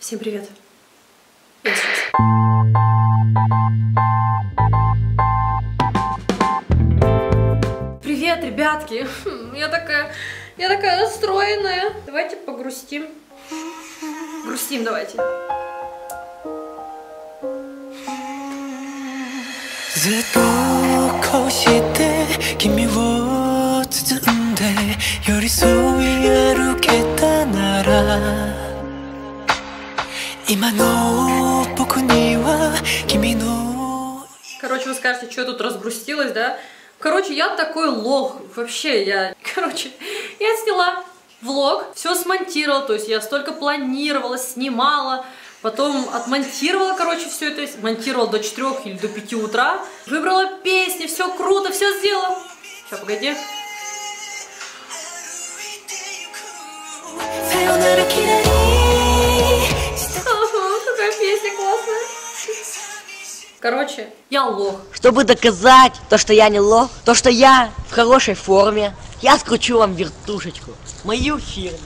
Всем привет. Я сейчас. Привет, ребятки. Я такая, я такая расстроенная. Давайте погрустим. Грустим давайте. 듣고 싶대 기미워지던데 요리 소위 하루 今の僕には君の Короче, вы скажете, что я тут разгрустилась, да? Короче, я такой лох. Вообще, я... Короче, я сняла влог, все смонтировала, то есть я столько планировала, снимала, потом отмонтировала, короче, все это, монтировала до 4 или до 5 утра, выбрала песни, все круто, все сделала. Сейчас, погоди. Короче, я лох. Чтобы доказать то, что я не лох, то, что я в хорошей форме, я скручу вам вертушечку. Мою фирму.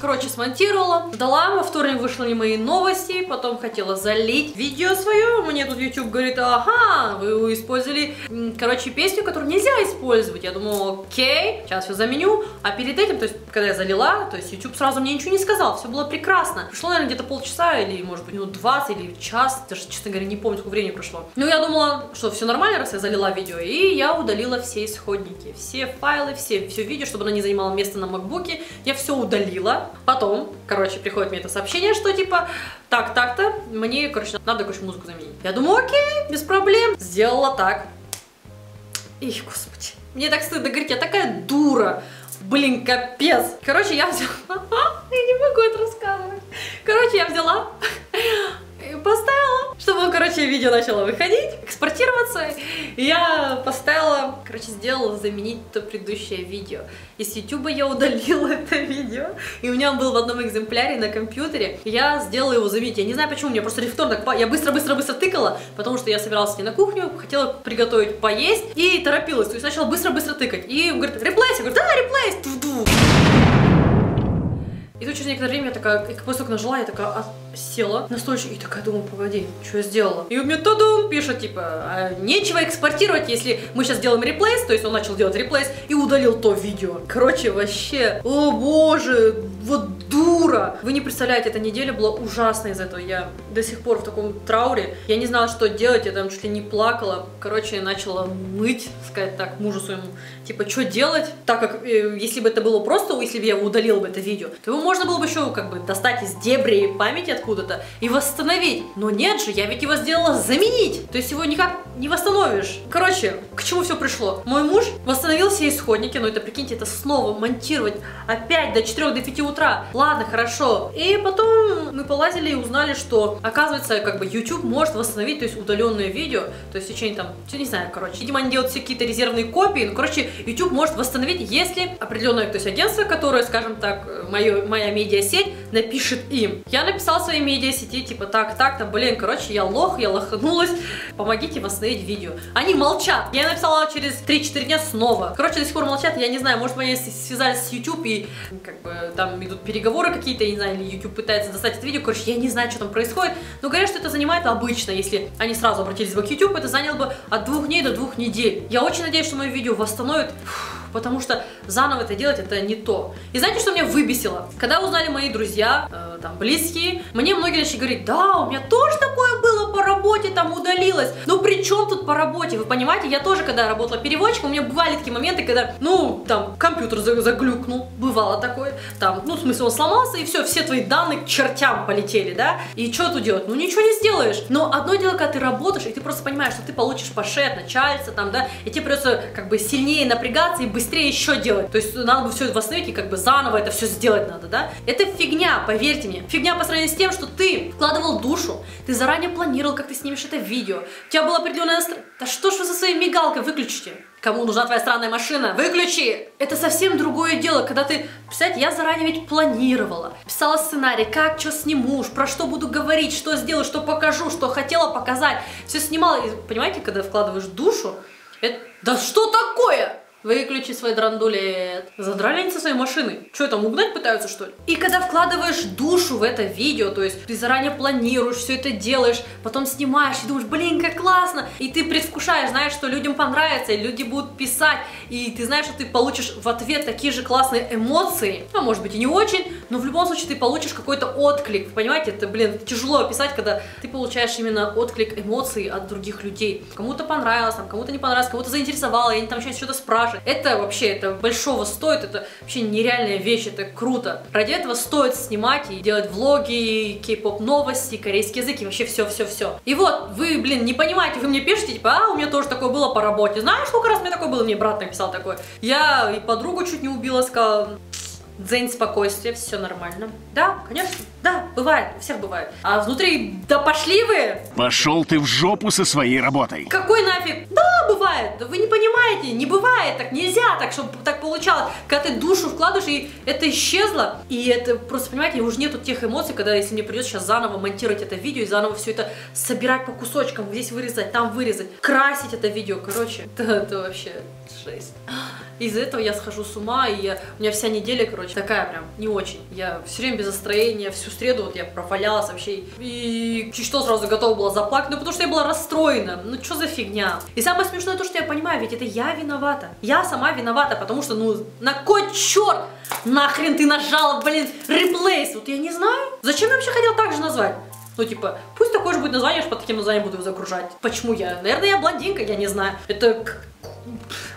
Короче, смонтировала, дала, во вторник вышли мои новости, потом хотела залить видео свое, мне тут YouTube говорит, ага, вы использовали, короче, песню, которую нельзя использовать. Я думала, окей, сейчас все заменю, а перед этим, то есть, когда я залила, то есть, YouTube сразу мне ничего не сказал, все было прекрасно. Прошло, наверное, где-то полчаса или, может быть, минут 20 или час, даже, честно говоря, не помню, сколько времени прошло. Ну, я думала, что все нормально, раз я залила видео, и я удалила все исходники, все файлы, все, все видео, чтобы она не занимала место на макбуке, я все удалила. Потом, короче, приходит мне это сообщение, что типа, так, так-то, мне, короче, надо, короче, музыку заменить. Я думаю, окей, без проблем. Сделала так. Ih, господи. Мне так стыдно говорить, я такая дура. Блин, капец. Короче, я взяла... Я не могу это рассказывать. Короче, я взяла видео начало выходить, экспортироваться. И я поставила, короче, сделала заменить то предыдущее видео. Из YouTube я удалила это видео, и у меня он был в одном экземпляре на компьютере. Я сделала его заменить. Я не знаю почему, у меня просто рефтор так... Я быстро-быстро-быстро тыкала, потому что я собиралась идти на кухню, хотела приготовить поесть и торопилась. То есть начала быстро-быстро тыкать. И он говорит, реплейс. Я говорю, да, реплейс. Ту-ду. И тут через некоторое время я такая, и после нажала, я такая а, села на стульчик и такая думаю, погоди, что я сделала? И у меня тудум пишет, типа, а, нечего экспортировать, если мы сейчас делаем реплейс, то есть он начал делать реплейс и удалил то видео. Короче, вообще, о боже, вот дура. Вы не представляете, эта неделя была ужасная из этого. Я до сих пор в таком трауре. Я не знала, что делать, я там чуть ли не плакала. Короче, я начала ныть, сказать так, мужу своему, типа, что делать? Так как, э, если бы это было просто, если бы я удалила бы это видео, то его можно было бы еще, как бы, достать из дебри памяти откуда-то и восстановить. Но нет же, я ведь его сделала заменить. То есть его никак не восстановишь. Короче, к чему все пришло? Мой муж восстановил все исходники, но это, прикиньте, это снова монтировать опять до 4 до 5 утра. Ладно, хорошо. И потом мы полазили и узнали, что, оказывается, как бы YouTube может восстановить, то есть удаленное видео, то есть в течение там, не знаю, короче, видимо, они делают все какие-то резервные копии, ну, короче, YouTube может восстановить, если определенное, то есть агентство, которое, скажем так, мое, моя медиасеть, напишет им. Я написала своей медиасети, типа, так, так, там, блин, короче, я лох, я лоханулась, помогите восстановить видео. Они молчат. Я написала через 3-4 дня снова. Короче, до сих пор молчат, я не знаю, может, они связались с YouTube и, как бы, там идут переговоры какие-то, я не знаю, или YouTube пытается достать это видео, короче, я не знаю, что там происходит, но говорят, что это занимает обычно, если они сразу обратились бы к YouTube, это заняло бы от двух дней до двух недель. Я очень надеюсь, что мое видео восстановит, потому что заново это делать это не то. И знаете, что меня выбесило? Когда узнали мои друзья, э, там, близкие, мне многие начали говорить, да, у меня тоже такое было по работе, там, удалилось. Ну, при чем тут по работе? Вы понимаете, я тоже, когда работала переводчиком, у меня бывали такие моменты, когда, ну, там, компьютер заглюкнул, бывало такое, там, ну, в смысле, он сломался, и все, все твои данные к чертям полетели, да? И что тут делать? Ну, ничего не сделаешь. Но одно дело, когда ты работаешь, и ты просто понимаешь, что ты получишь паше от начальства, там, да, и тебе придется, как бы, сильнее напрягаться и быстрее еще делать. То есть, надо бы все восстановить, и как бы заново это все сделать надо, да? Это фигня, поверьте мне. Фигня по сравнению с тем, что ты вкладывал душу, ты заранее планировал, как ты снимешь это видео, у тебя было определенное настроение. Да что ж вы со своей мигалкой выключите? Кому нужна твоя странная машина? Выключи! Это совсем другое дело, когда ты... Представляете, я заранее ведь планировала. Писала сценарий, как, что сниму, про что буду говорить, что сделаю, что покажу, что хотела показать. Все снимала. И, понимаете, когда вкладываешь душу, это... Да что такое? Выключи свой драндулет. Задрали они со своей машины. Что там, угнать пытаются, что ли? И когда вкладываешь душу в это видео, то есть ты заранее планируешь, все это делаешь, потом снимаешь и думаешь, блин, как классно, и ты предвкушаешь, знаешь, что людям понравится, и люди будут писать, и ты знаешь, что ты получишь в ответ такие же классные эмоции, ну, может быть, и не очень, но в любом случае ты получишь какой-то отклик, понимаете, это, блин, тяжело описать, когда ты получаешь именно отклик эмоций от других людей. Кому-то понравилось, кому-то не понравилось, кого-то заинтересовало, и они там сейчас что-то спрашивают, спрашивать. Это вообще, это большого стоит, это вообще нереальная вещь, это круто. Ради этого стоит снимать и делать влоги, кей-поп новости, корейский язык и вообще все-все-все. И вот, вы, блин, не понимаете, вы мне пишете, типа, а, у меня тоже такое было по работе. Знаешь, сколько раз мне такое было? Мне брат написал такое. Я и подругу чуть не убила, сказала, дзень, спокойствие, все нормально. Да, конечно, да, бывает, у всех бывает. А внутри, да пошли вы! Пошел ты в жопу со своей работой. Какой нафиг? Да, бывает, да вы не понимаете, не бывает так, нельзя так, чтобы так получалось. Когда ты душу вкладываешь, и это исчезло, и это просто, понимаете, уже нету тех эмоций, когда если мне придется сейчас заново монтировать это видео и заново все это собирать по кусочкам, здесь вырезать, там вырезать, красить это видео, короче, это, это вообще жесть. Из-за этого я схожу с ума, и я, у меня вся неделя, короче, такая прям не очень. Я все время без настроения, всю среду вот я провалялась вообще. И что сразу готова была заплакать, ну потому что я была расстроена. Ну что за фигня? И самое смешное то, что я понимаю, ведь это я виновата. Я сама виновата, потому что, ну, на кой черт нахрен ты нажала, блин, реплейс? Вот я не знаю. Зачем я вообще хотел так же назвать? Ну, типа, пусть такое же будет название, что под таким названием буду загружать. Почему я? Наверное, я блондинка, я не знаю. Это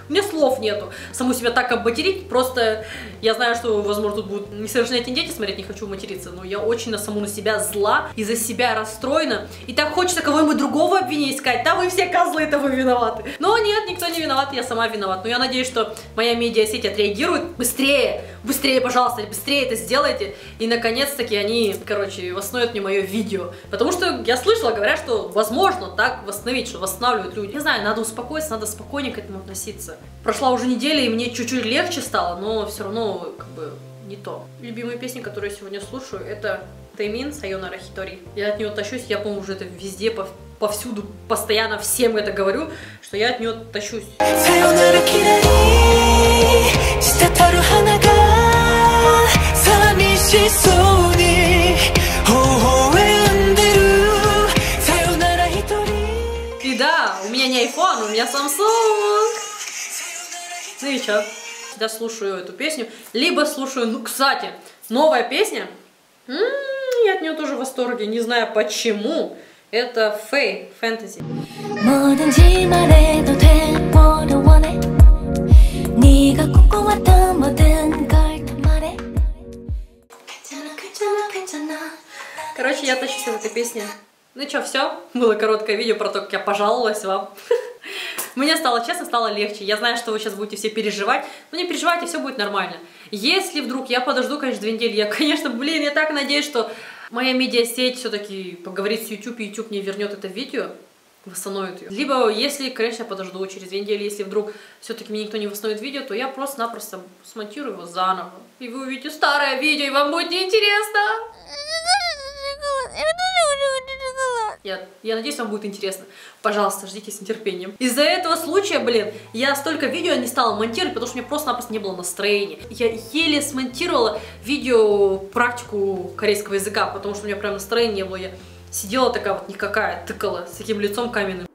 меня слов нету. Саму себя так обматерить, просто я знаю, что, возможно, тут будут несовершеннолетние дети смотреть, не хочу материться, но я очень на саму на себя зла, из-за себя расстроена, и так хочется кого-нибудь другого обвинить, сказать, да вы все козлы, это вы виноваты. Но нет, никто не виноват, я сама виноват. Но я надеюсь, что моя медиасеть отреагирует быстрее, быстрее, пожалуйста, быстрее это сделайте, и наконец-таки они, короче, восстановят мне мое видео. Потому что я слышала, говорят, что возможно так восстановить, что восстанавливают люди. Не знаю, надо успокоиться, надо спокойнее к этому относиться. Прошла уже неделя, и мне чуть-чуть легче стало, но все равно как бы не то. Любимые песни, которые я сегодня слушаю, это Таймин, Сайонара Хитори. Я от нее тащусь, я, по-моему, уже это везде, повсюду, постоянно всем это говорю, что я от нее тащусь. И да, у меня не iPhone, у меня Samsung. Чё? Всегда слушаю эту песню. Либо слушаю, ну, кстати, новая песня. М -м, я от нее тоже в восторге, не знаю почему. Это Фэй, фэнтези. Короче, я тащусь от этой песни. Ну что, все? Было короткое видео про то, как я пожаловалась вам. Мне стало, честно, стало легче. Я знаю, что вы сейчас будете все переживать, но не переживайте, все будет нормально. Если вдруг я подожду, конечно, две недели, я, конечно, блин, я так надеюсь, что моя медиасеть все-таки поговорит с YouTube, и YouTube мне вернет это видео, восстановит ее. Либо, если, конечно, я подожду через две недели, если вдруг все-таки мне никто не восстановит видео, то я просто-напросто смонтирую его заново. И вы увидите старое видео, и вам будет неинтересно. Я, я надеюсь, вам будет интересно. Пожалуйста, ждите с нетерпением. Из-за этого случая, блин, я столько видео не стала монтировать, потому что меня просто-напросто не было настроения. Я еле смонтировала видео практику корейского языка, потому что у меня прям настроения не было. Я сидела такая вот никакая, тыкала с таким лицом каменным.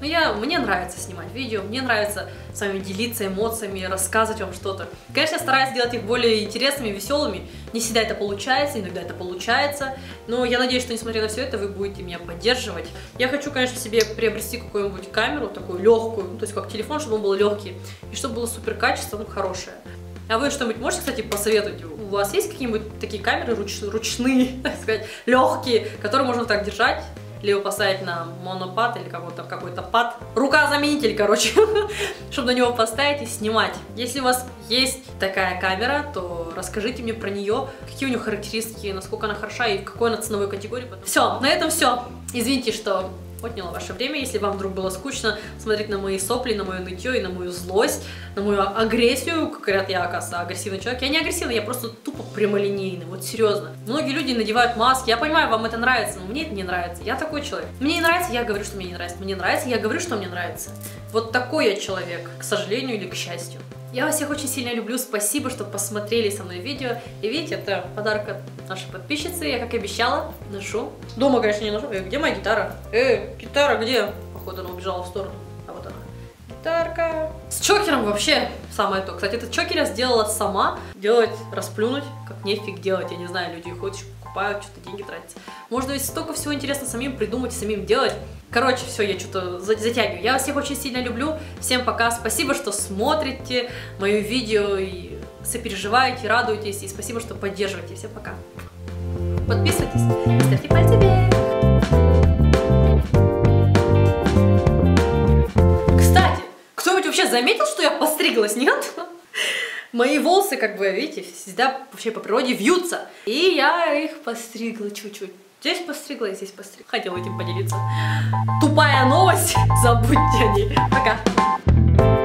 Но я, мне нравится снимать видео, мне нравится с вами делиться эмоциями, рассказывать вам что-то. Конечно, я стараюсь сделать их более интересными, веселыми. Не всегда это получается, иногда это получается. Но я надеюсь, что несмотря на все это, вы будете меня поддерживать. Я хочу, конечно, себе приобрести какую-нибудь камеру, такую легкую, ну, то есть как телефон, чтобы он был легкий, и чтобы было супер качество, ну, хорошее. А вы что-нибудь можете, кстати, посоветовать? У вас есть какие-нибудь такие камеры руч, ручные, так сказать, легкие, которые можно так держать? Либо поставить на монопад или какой-то какой-то пад. Рука-заменитель, короче, чтобы на него поставить и снимать. Если у вас есть такая камера, то расскажите мне про нее, какие у нее характеристики, насколько она хороша и в какой она ценовой категории. Все, на этом все. Извините, что отняла ваше время. Если вам вдруг было скучно смотреть на мои сопли, на мое нытье и на мою злость, на мою агрессию, как говорят, я, оказывается, агрессивный человек. Я не агрессивный, я просто тупо прямолинейный, вот серьезно. Многие люди надевают маски, я понимаю, вам это нравится, но мне это не нравится. Я такой человек. Мне не нравится, я говорю, что мне не нравится. Мне нравится, я говорю, что мне нравится. Вот такой я человек, к сожалению или к счастью. Я вас всех очень сильно люблю, спасибо, что посмотрели со мной видео. И видите, это подарок от нашей подписчицы, я как и обещала, ношу. Дома, конечно, не ношу. Э, где моя гитара? Э, гитара где? Походу она убежала в сторону. А вот она. Гитарка. С чокером вообще самое то. Кстати, этот чокер я сделала сама. Делать, расплюнуть, как нефиг делать, я не знаю, люди ходят, покупают, что-то деньги тратятся. Можно ведь столько всего интересно самим придумать, самим делать. Короче, все, я что-то затягиваю. Я вас всех очень сильно люблю. Всем пока. Спасибо, что смотрите мое видео и сопереживаете, радуетесь. И спасибо, что поддерживаете. Всем пока. Подписывайтесь, ставьте пальцы вверх. Кстати, кто-нибудь вообще заметил, что я постриглась, нет? Мои волосы, как бы, видите, всегда вообще по природе вьются. И я их постригла чуть-чуть. Здесь постригла здесь постригла. Хотела этим поделиться. Тупая новость, забудьте о ней. Пока.